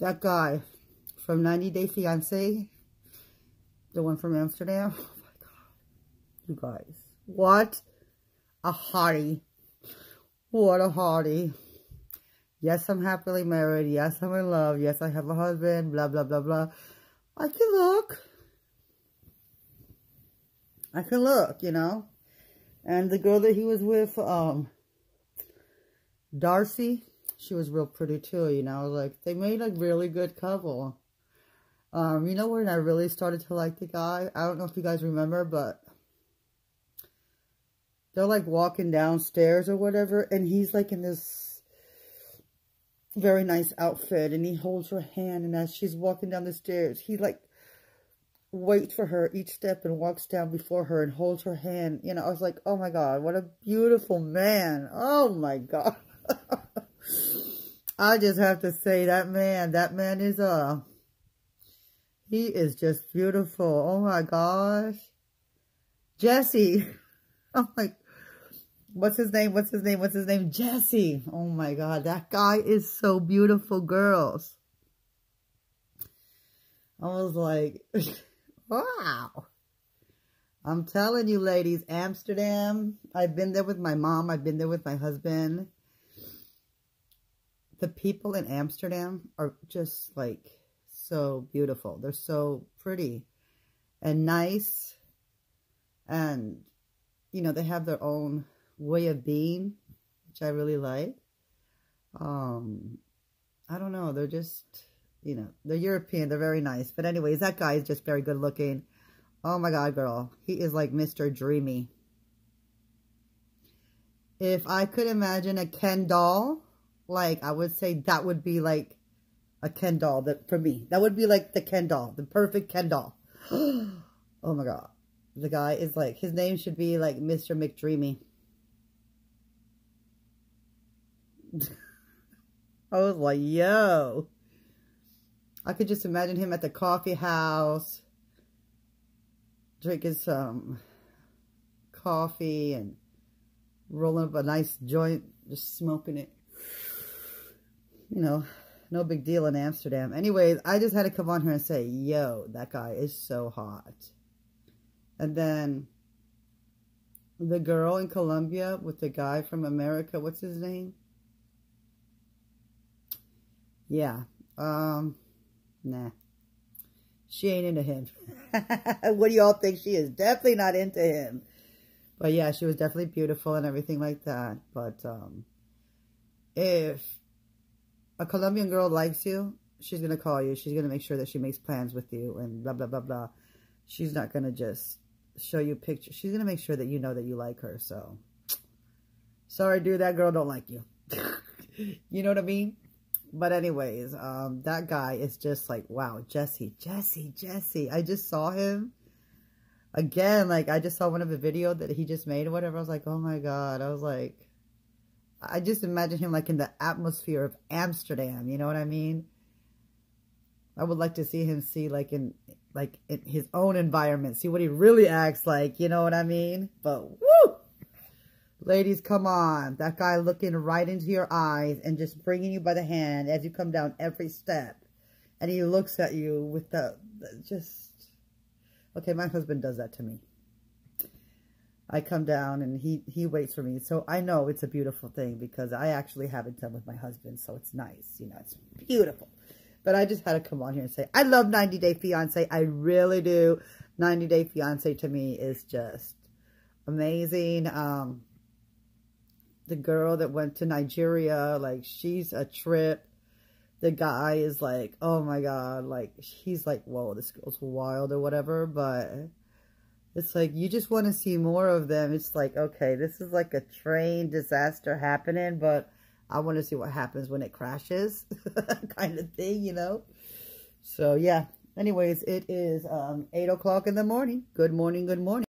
that guy from 90 Day Fiancé, the one from Amsterdam. Oh my God. You guys. What a hottie. What a hottie. Yes, I'm happily married. Yes, I'm in love. Yes, I have a husband. Blah, blah, blah, blah. I can look. I can look, you know. And the girl that he was with, um, Darcy, she was real pretty too, you know. Like, they made a really good couple. Um, you know when I really started to like the guy? I don't know if you guys remember, but they're like walking downstairs or whatever, and he's like in this very nice outfit, and he holds her hand, and as she's walking down the stairs, he like waits for her each step and walks down before her and holds her hand. You know, I was like, oh my God, what a beautiful man. Oh my God. I just have to say that man, that man is, uh, he is just beautiful. Oh my gosh. Jesse. I'm like, what's his name? What's his name? What's his name? Jesse. Oh my God. That guy is so beautiful, girls. I was like, wow. I'm telling you, ladies, Amsterdam. I've been there with my mom. I've been there with my husband. The people in Amsterdam are just like so beautiful. They're so pretty and nice. And, you know, they have their own way of being, which I really like. Um, I don't know. They're just, you know, they're European. They're very nice. But anyways, that guy is just very good looking. Oh my God, girl. He is like Mr. Dreamy. If I could imagine a Ken doll, like, I would say that would be like a Ken doll that for me. That would be like the Ken doll, the perfect Ken doll. oh my God. The guy is like, his name should be like Mr. McDreamy. I was like, yo. I could just imagine him at the coffee house, drinking some coffee and rolling up a nice joint, just smoking it. You know, no big deal in Amsterdam. Anyways, I just had to come on here and say, yo, that guy is so hot. And then the girl in Colombia with the guy from America, what's his name? Yeah. Um, nah. She ain't into him. what do y'all think? She is definitely not into him. But yeah, she was definitely beautiful and everything like that. But um, if a Colombian girl likes you, she's going to call you. She's going to make sure that she makes plans with you and blah, blah, blah, blah. She's not going to just show you pictures. She's going to make sure that you know that you like her. So, sorry, dude, that girl don't like you. you know what I mean? But anyways, um, that guy is just like, wow, Jesse, Jesse, Jesse. I just saw him again. Like, I just saw one of the video that he just made or whatever. I was like, oh my God. I was like, I just imagine him like in the atmosphere of Amsterdam. You know what I mean? I would like to see him see like in like in his own environment, see what he really acts like. You know what I mean? But woo, ladies, come on! That guy looking right into your eyes and just bringing you by the hand as you come down every step, and he looks at you with the, the just. Okay, my husband does that to me. I come down and he, he waits for me. So I know it's a beautiful thing because I actually have it done with my husband. So it's nice. You know, it's beautiful. But I just had to come on here and say, I love 90 Day Fiancé. I really do. 90 Day Fiancé to me is just amazing. Um, the girl that went to Nigeria, like, she's a trip. The guy is like, oh my God, like, he's like, whoa, this girl's wild or whatever. But it's like, you just want to see more of them. It's like, okay, this is like a train disaster happening, but I want to see what happens when it crashes kind of thing, you know? So, yeah. Anyways, it is um, 8 o'clock in the morning. Good morning, good morning.